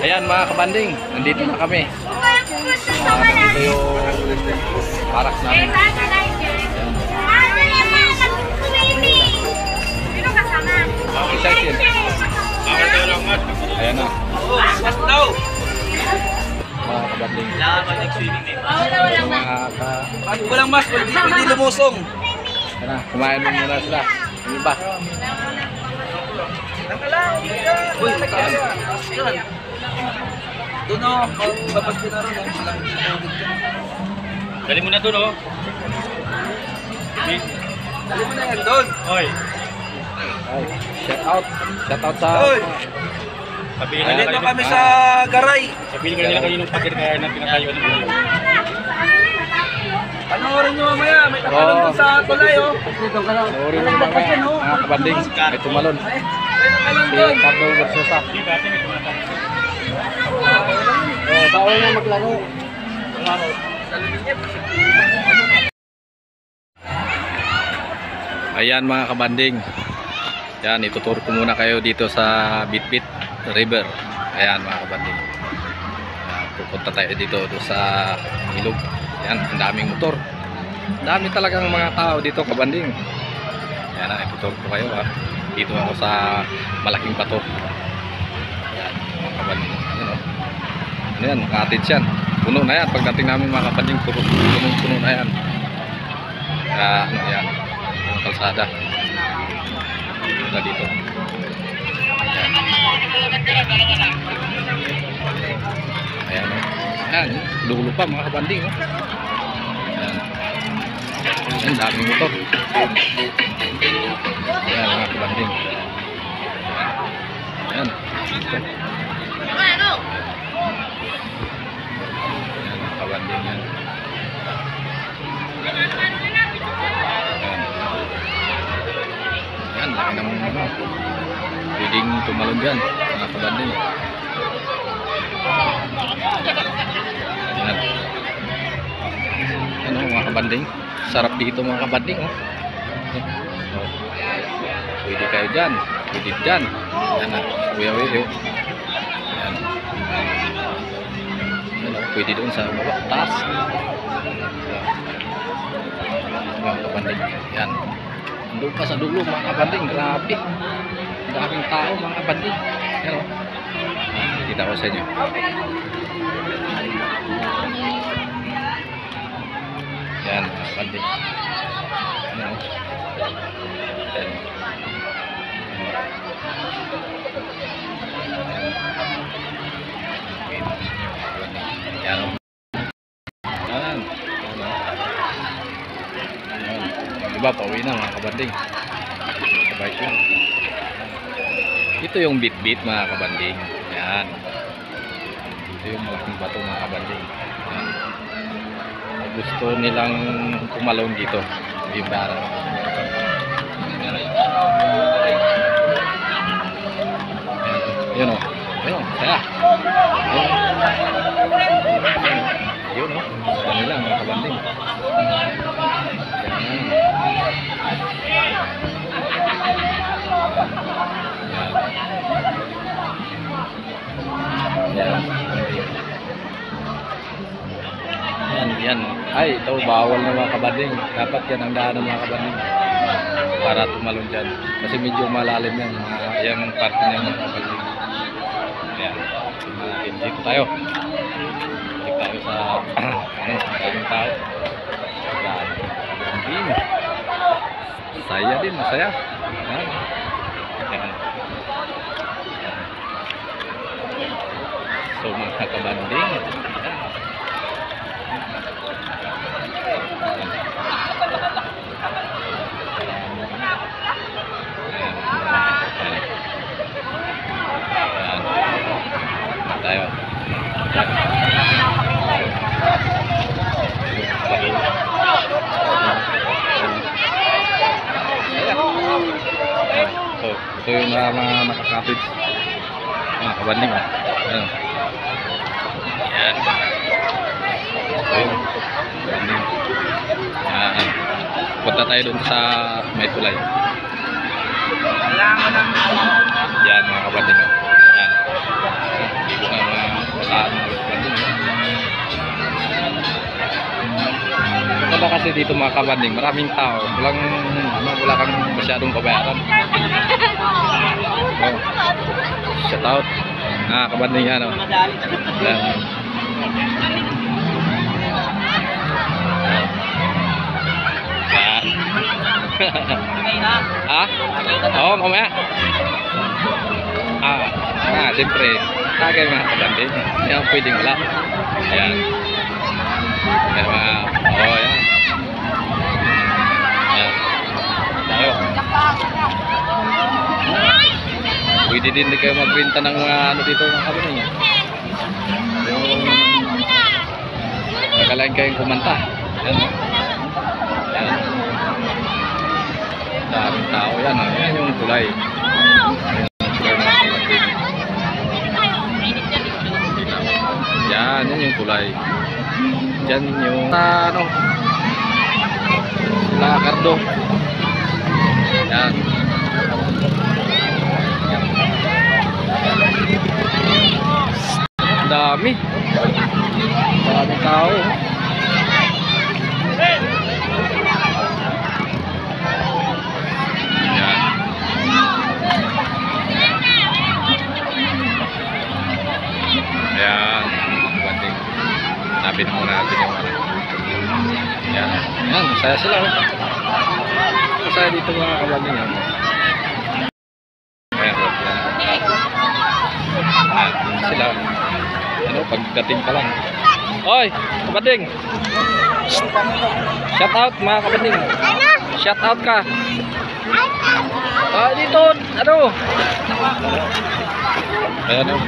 Ayan mga kabanding, nandito na kami. Ah, dito yung parak namin. Ayan na, mga kabanding. Walang mas, hindi, lumusong. Ayan na, kumain mo muna sila. Yung iba. Uy, mataas. Yan. Doon o, babag ko na rin. eh. Dali mo na doon, oh. Dali mo na yan doon. Oy, Ay, shout out. Shout out sa... Oy. sabihin na nila kami sa garay. Sabihin ko na nila kaninong pader kaya na pinatayo ng ulo. Panoorin nyo mamaya, may tatalon Oo. doon sa tulay oh. Panoorin mo mamaya, mga kabanding. May tumalon. May tatalon Si doon. Carlo Versosa. Hindi dati may tumatang. Oh, bawal na maglaro. Ayan mga kabanding. Yan, ituturo ko muna kayo dito sa Bitbit River. Ayan mga kabanding. Ayan, pupunta tayo dito doon sa ilog. Yan, ang daming motor. Dami talagang mga tao dito kabanding. Ayan, ituturo ko kayo ha. Dito ako sa malaking bato. Ayan, mga kabanding. Ayan, oh. Yan, makatid yan. Puno na yan. Pagdating namin mga kapatid, puno, puno, puno na yan. Kaya ano yan, kalsada. Punta dito. Ayan. Ayan. oh. Ayan, lulo pa mga. Oh. Ayan. Ayan, daming motor. Ayan mga. Ayan. Ito. Ayan, yan. Ng ano. Pwedeng tumalon dyan, mga. Ano, mga. Sarap dito mga kabanding, oh. Oh. Pwede kayo dyan. Pwede dyan. Ayan na. Wilio. Pwede doon sa baba. Taas. Mga kabanding. Ayan. Doon pa sa dulo mga kabanding. Grabe. Daming tao mga kabanding. Ayan o. Kita ko sa inyo. Ayan mga kabanding. Diba, pauwi na mga kabanding. Sabay ko. Ito yung bit-bit mga kabanding. Ayan. Ito yung malaking bato mga kabanding. Ayan. Gusto nilang kumalong dito. Yung bara. Ay, ito bawal na mga kabanding. Dapat yan ang daan ng mga kabanding. Para tumalon dyan. Kasi medyo malalim yan. Mga, yan ang parte niya mga kabanding. Ayan. Natin. Dito tayo. Dito tayo sa ano, daming tao. Kabanding. Masaya din, masaya. Yan. Yan. So mga kabanding. sa mga nakakapit mga kabanding ah. Ayan. Ayan. Ayan. Kabanding. Ayan. Punta tayo dun sa may tulay. Ayan mga kabanding ah. Ayan. Hindi ko na mga kakaan mga kabanding Ito ah. ba kasi dito mga kabanding, maraming tao. Walang, ano, wala kang masyadong kabayaran. Oh. Shout out. Ah, kabanding yan, oh. Yan. Yan. ah? Oo, mamaya. Ah, ah, siyempre. Tagay mga kabandi. Hindi ako pwedeng wala. Ayan. Ayan mga, oh, ayan. Ayan. Tayo. Pwede din kayo magbenta ng mga ano dito mga kabanding. Yung nakalain kayong kumanta. Ayan. Daming tao yan. Oh. Yan yung tulay. Yan, yan yung tulay. Diyan yung ah, ano La Cardo. Yan. Dami. Maraming tao. Yan. Ayan, banding. Hanapin muna natin yung ano. Ayan, ayan, masaya sila. Masaya dito mga. Pagdating pa lang. Oy, kabanding! Shh. Shout out mga kabanding. Shout out ka. Ah, dito, ano? Ayan, oh.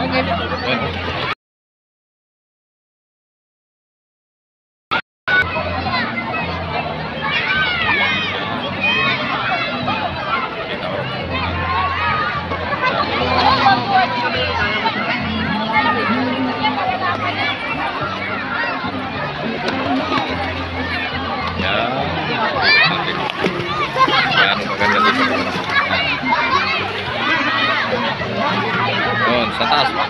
Ayan.